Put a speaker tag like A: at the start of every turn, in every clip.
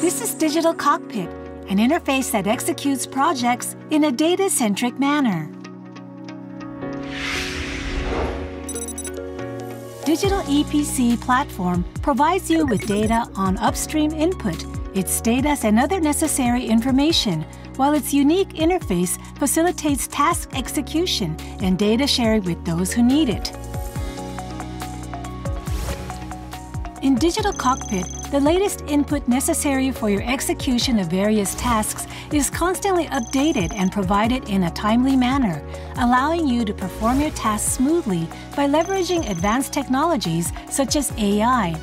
A: This is Digital Cockpit, an interface that executes projects in a data-centric manner. Digital EPC platform provides you with data on upstream input, its status and other necessary information, while its unique interface facilitates task execution and data sharing with those who need it. In Digital Cockpit, the latest input necessary for your execution of various tasks is constantly updated and provided in a timely manner, allowing you to perform your tasks smoothly by leveraging advanced technologies such as AI.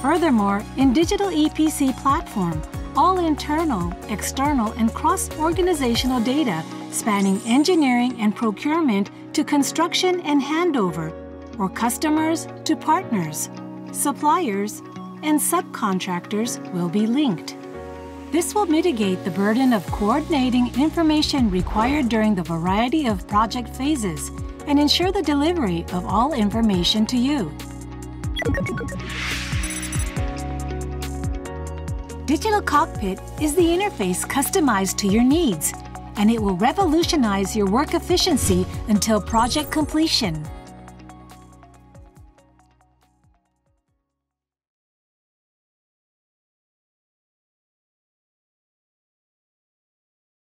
A: Furthermore, in Digital EPC platform, all internal, external, and cross-organizational data spanning engineering and procurement to construction and handover or customers to partners, suppliers, and subcontractors will be linked. This will mitigate the burden of coordinating information required during the variety of project phases and ensure the delivery of all information to you. Digital Cockpit is the interface customized to your needs, and it will revolutionize your work efficiency until project completion.